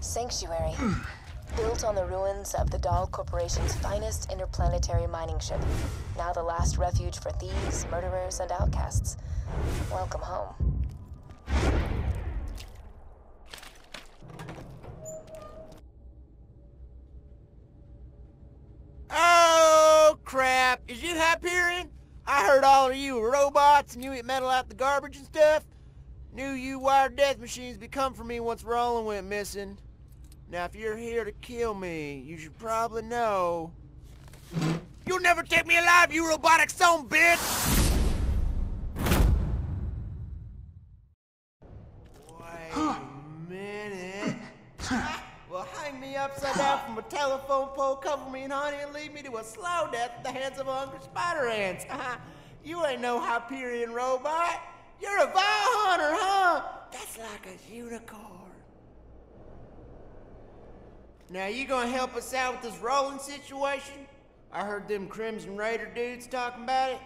Sanctuary. Built on the ruins of the Dahl Corporation's finest interplanetary mining ship. Now the last refuge for thieves, murderers, and outcasts. Welcome home. Oh, crap. Is it Hyperion? I heard all of you were robots and you eat metal out the garbage and stuff. Knew you wired death machines be come for me once Roland went missing. Now, if you're here to kill me, you should probably know. You'll never take me alive, you robotic son bitch! Wait a minute. Well, hang me upside down from a telephone pole, cover me in honey, and lead me to a slow death at the hands of hungry spider ants. Uh-huh. you ain't no Hyperion robot. You're a Vault Hunter, huh? That's like a unicorn. Now, you gonna help us out with this Roland situation? I heard them Crimson Raider dudes talking about it.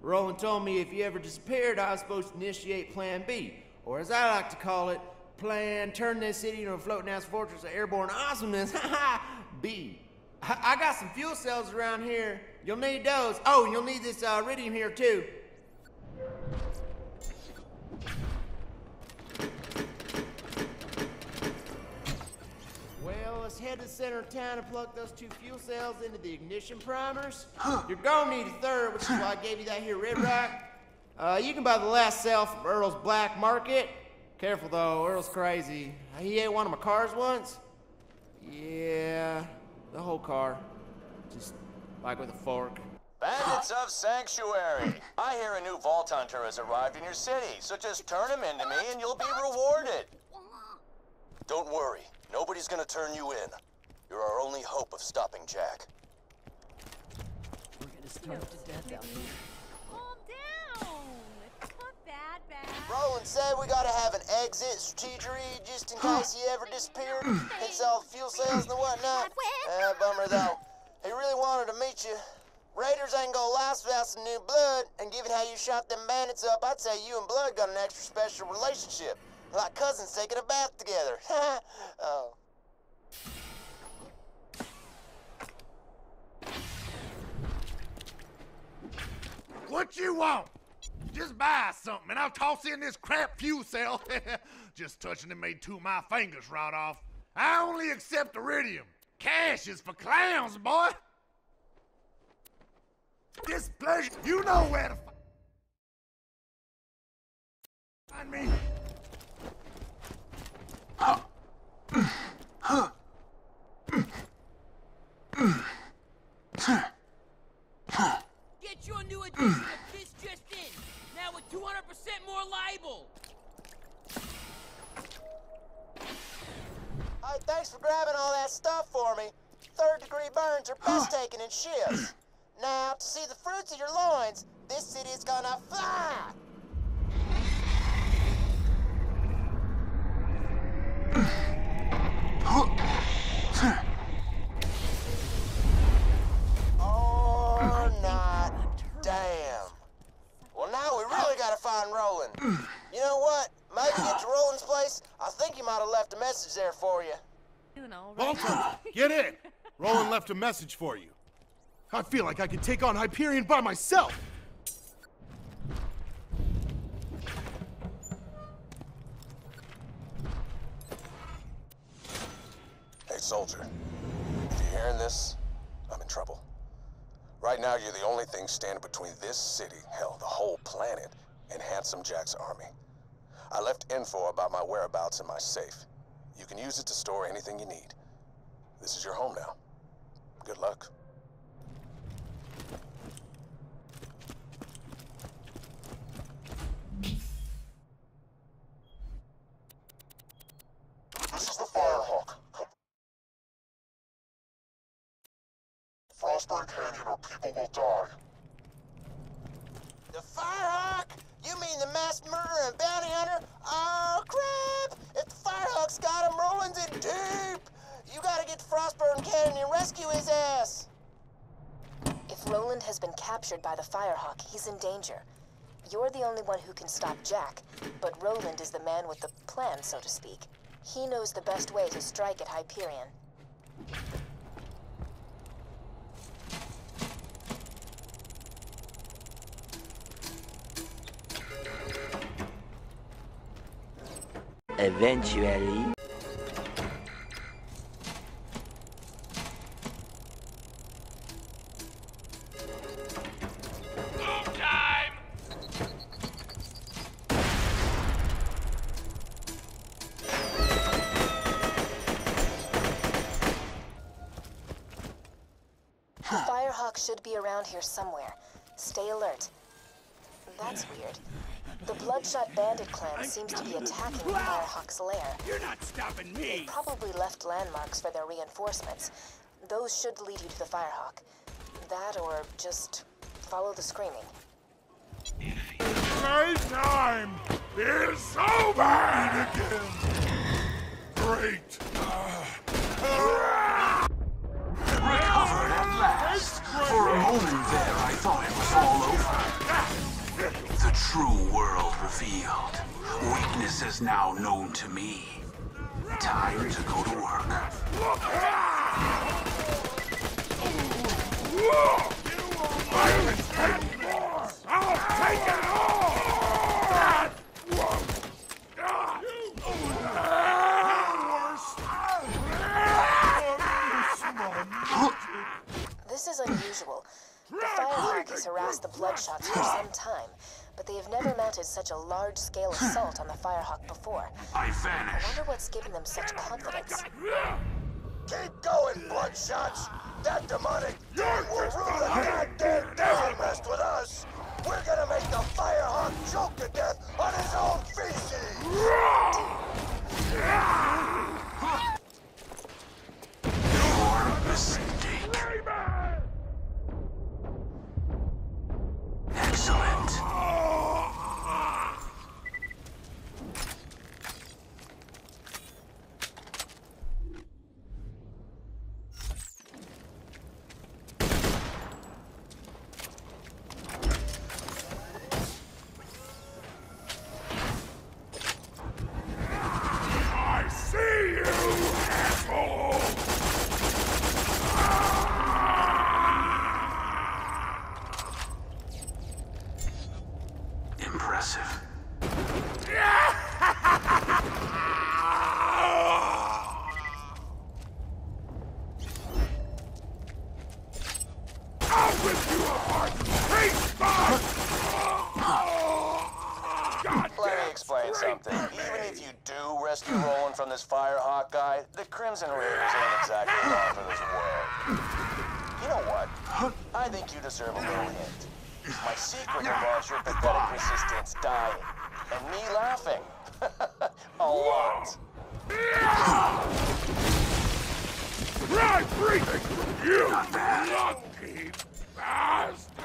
Roland told me if you ever disappeared, I was supposed to initiate Plan B, or as I like to call it, Plan Turn This City into a floating ass fortress of airborne awesomeness. Ha B. I, I got some fuel cells around here. You'll need those. Oh, and you'll need this uh, iridium here too. Well, let's head to the center of town and plug those two fuel cells into the ignition primers. You're gonna need a third, which is why I gave you that here red rock. Uh, you can buy the last cell from Earl's Black Market. Careful though, Earl's crazy. He ate one of my cars once. Yeah, the whole car. Just like with a fork. Bandits of Sanctuary! I hear a new Vault Hunter has arrived in your city, so just turn him into me and you'll be rewarded. Don't worry, nobody's gonna turn you in. You're our only hope of stopping Jack. We're gonna starve no, to death out here. Calm down. It's not that bad. Roland said we gotta have an exit strategy just in case he ever disappeared. Hits all the fuel cells and whatnot. Uh, bummer though. He really wanted to meet you. Raiders ain't gonna last without some new blood, and given how you shot them bandits up, I'd say you and Blood got an extra special relationship. Like cousins taking a bath together. oh. What you want? Just buy something and I'll toss in this crap fuel cell. Just touching it made two of my fingers rot off. I only accept iridium. Cash is for clowns, boy. Displeasure, you know where to find me. Get your new edition of This Just In, now with 200% more libel. Hey, thanks for grabbing all that stuff for me. Third degree burns are best taken in shifts. Now, to see the fruits of your loins, this city is gonna fly! Or not. Damn. Well, now we really gotta find Roland. You know what? Maybe get to Roland's place. I think he might have left a message there for you. You know, right? Walter, get in. Roland left a message for you. I feel like I could take on Hyperion by myself. Hey, soldier. If you're hearing this, I'm in trouble. Right now, you're the only thing standing between this city, hell, the whole planet, and Handsome Jack's army. I left info about my whereabouts in my safe. You can use it to store anything you need. This is your home now. Good luck. This is the Firehawk. Frostburn Canyon or people will die. The Firehawk? You mean the mass murderer and bounty hunter? Oh, crap! If the Firehawk's got him, Roland's in deep! You gotta get to Frostburn Canyon and rescue his ass! If Roland has been captured by the Firehawk, he's in danger. You're the only one who can stop Jack, but Roland is the man with the plan, so to speak. He knows the best way to strike at Hyperion. Eventually. Around here somewhere. Stay alert. That's weird. The Bloodshot Bandit clan seems to be attacking the Firehawk's lair. You're not stopping me! They Probably left landmarks for their reinforcements. Those should lead you to the Firehawk. That or just follow the screaming. My time is over! Great! Recovered For a moment there, I thought it was all over. The true world revealed. Weaknesses now known to me. Time to go to work. This is unusual. The Firehawk has harassed the Bloodshots for some time, but they have never mounted such a large-scale assault on the Firehawk before. I vanish. I wonder what's given them such confidence. Keep going, Bloodshots! That demonic thing will rule the goddamn day and messed with us! We're gonna make the Firehawk choke to death on his own feces! From this Firehawk guy, the Crimson Raiders ain't exactly wrong for this world. You know what? I think you deserve a little hint. My secret involves your pathetic resistance dying, and me laughing. a lot. Right breathing! You lucky bastard!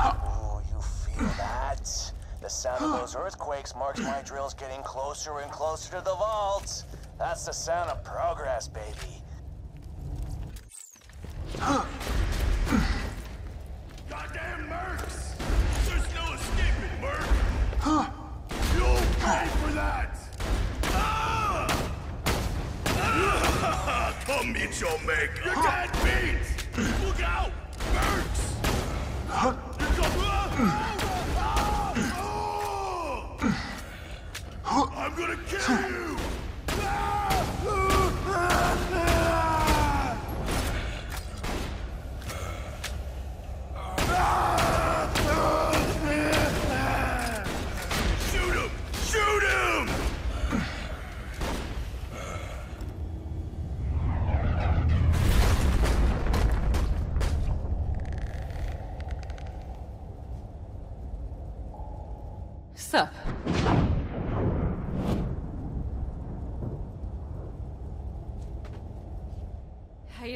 Ooh, you feel that? The sound of those earthquakes marks my drills getting closer and closer to the vaults. That's the sound of progress, baby. Goddamn mercs! There's no escaping, merc! You'll pay for that! Ah! Ah! Come meet your maker! You're dead beat! Look out! Mercs! Here come- Ah! Ah! I'm gonna kill you!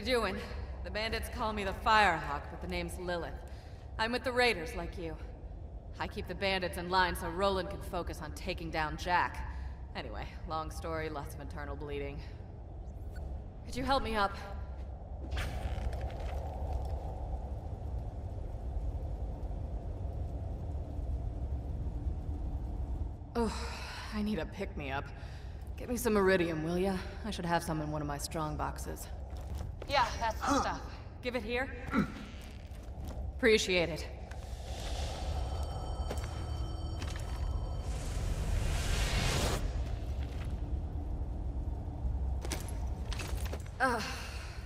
Doing? The bandits call me the Firehawk, but the name's Lilith. I'm with the Raiders, like you. I keep the bandits in line so Roland can focus on taking down Jack. Anyway, long story, lots of internal bleeding. Could you help me up? Oh, I need a pick-me-up. Get me some iridium, will ya? I should have some in one of my strong boxes. Yeah, that's the stuff. Give it here. Appreciate it.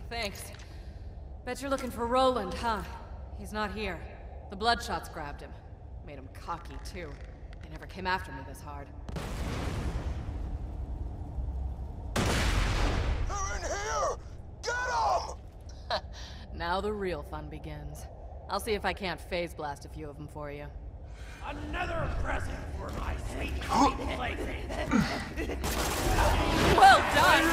Thanks. Bet you're looking for Roland, huh? He's not here. The Bloodshots grabbed him. Made him cocky, too. They never came after me this hard. They're in here! Get them! Now the real fun begins. I'll see if I can't phase blast a few of them for you. Another present for my sweet, sweet plaything. Well done!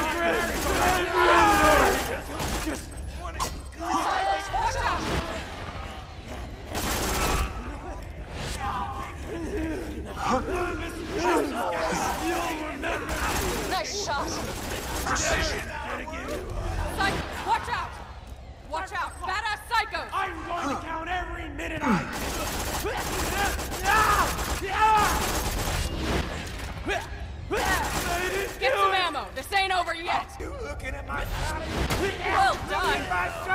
Nice shot! Precision. Well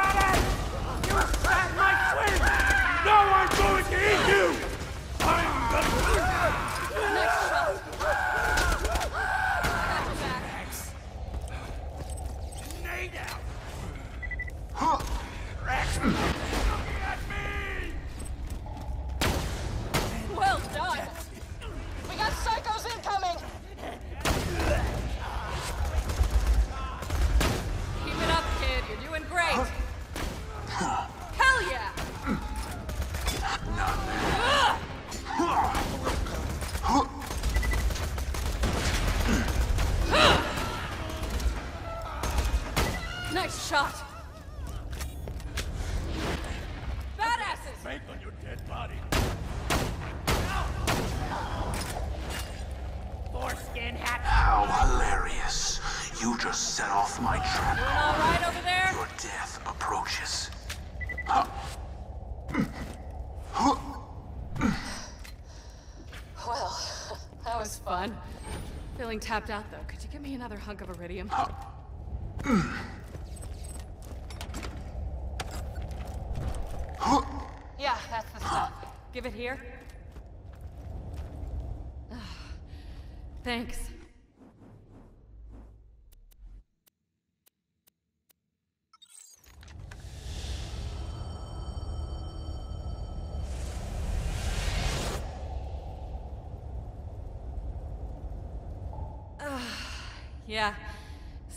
just set off my trap. Doing all right over there? Your death approaches. Well, that was fun. Feeling tapped out though. Could you give me another hunk of iridium? yeah, that's the stuff. Give it here. Thanks.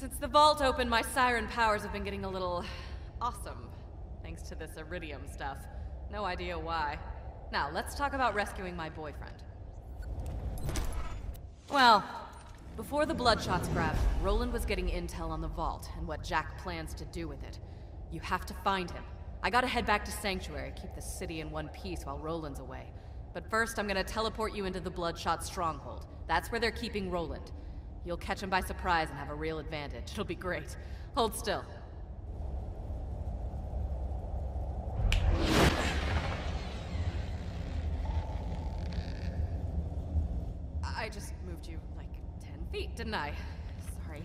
Since the vault opened, my siren powers have been getting a little awesome. Thanks to this iridium stuff. No idea why. Now, let's talk about rescuing my boyfriend. Well, before the Bloodshots grabbed Roland was getting intel on the vault and what Jack plans to do with it. You have to find him. I gotta head back to Sanctuary, keep the city in one piece while Roland's away. But first, I'm gonna teleport you into the Bloodshot stronghold. That's where they're keeping Roland. You'll catch him by surprise and have a real advantage. It'll be great. Hold still. I just moved you like 10 feet, didn't I? Sorry.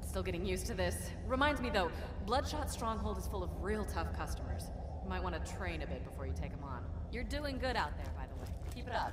Still getting used to this. Reminds me though, Bloodshot Stronghold is full of real tough customers. You might want to train a bit before you take them on. You're doing good out there, by the way. Keep it up.